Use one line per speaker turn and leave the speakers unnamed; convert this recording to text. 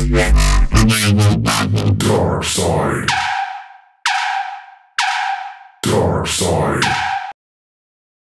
and I will battle Dark Side. Dark Side.